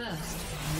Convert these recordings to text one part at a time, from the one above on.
First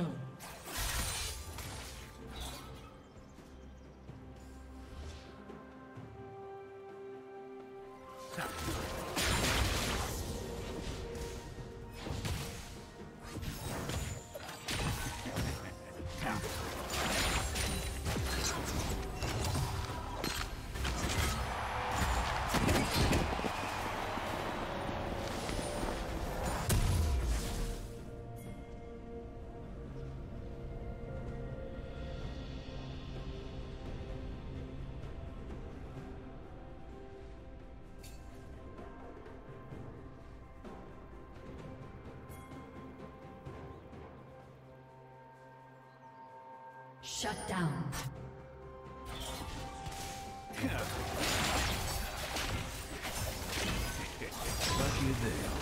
Double Shut down. lucky there.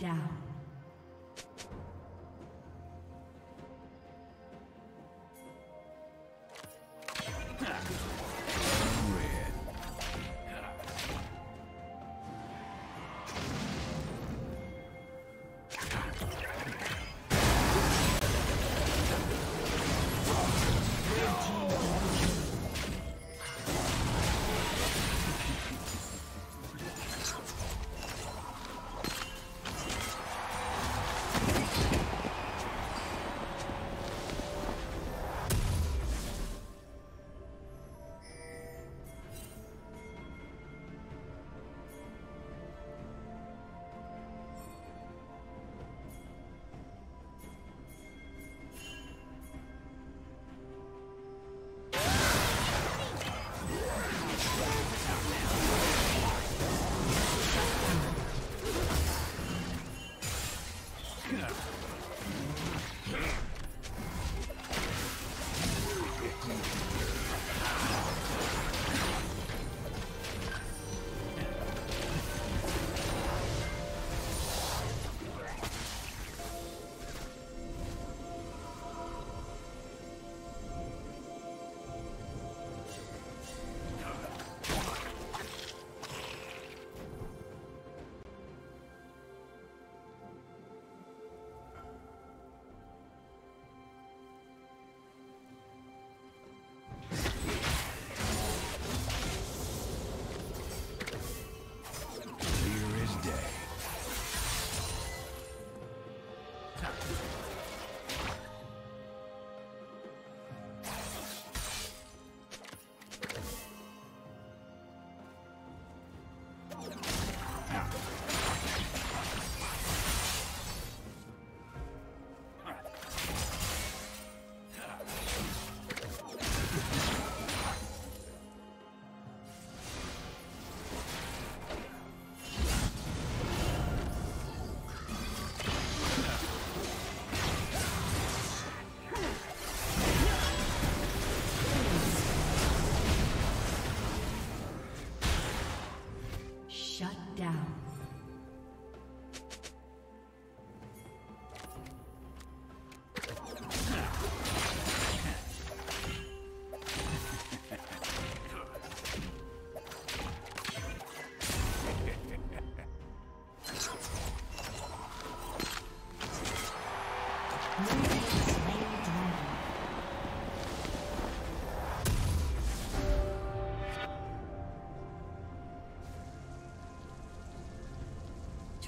Down.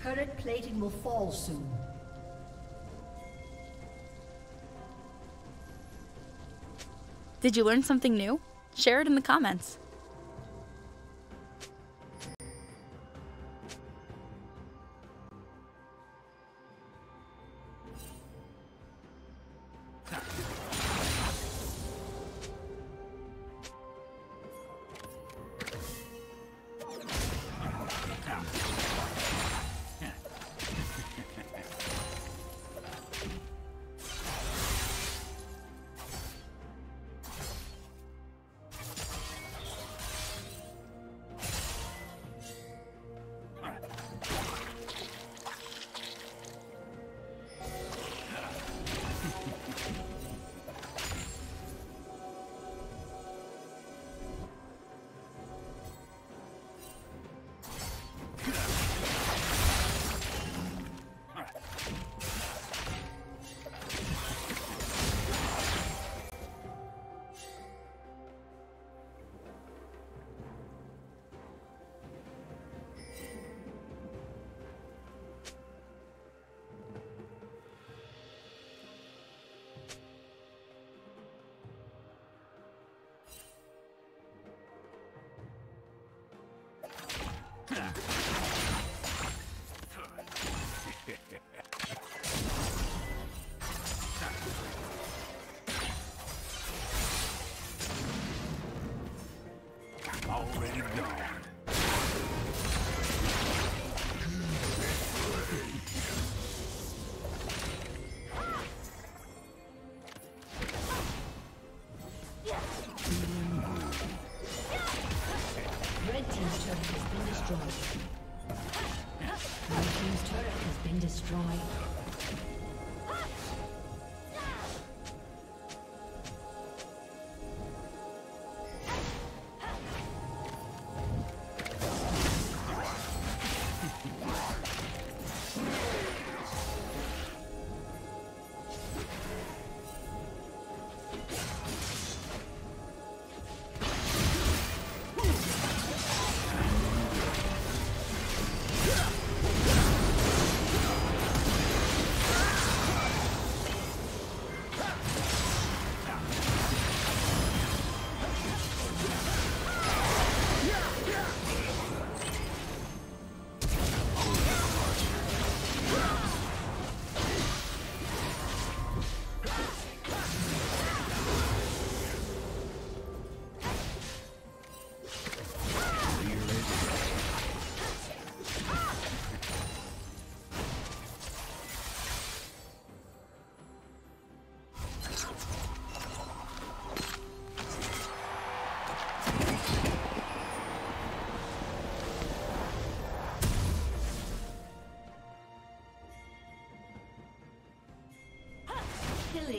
Turret plating will fall soon. Did you learn something new? Share it in the comments.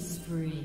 Spree.